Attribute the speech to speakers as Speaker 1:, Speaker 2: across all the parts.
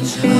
Speaker 1: Watch.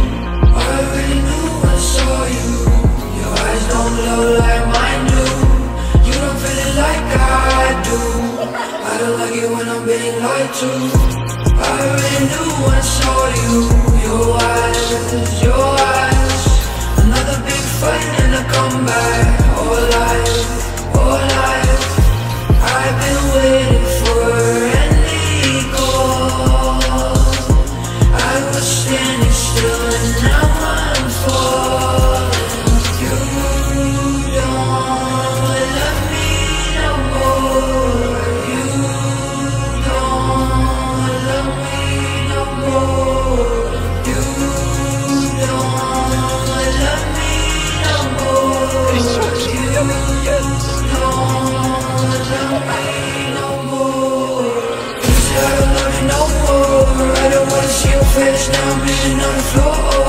Speaker 1: I really knew when I saw you Your eyes, your eyes. Another big fight and a comeback. All life, all life. I've been waiting for any I was standing still and now on the floor.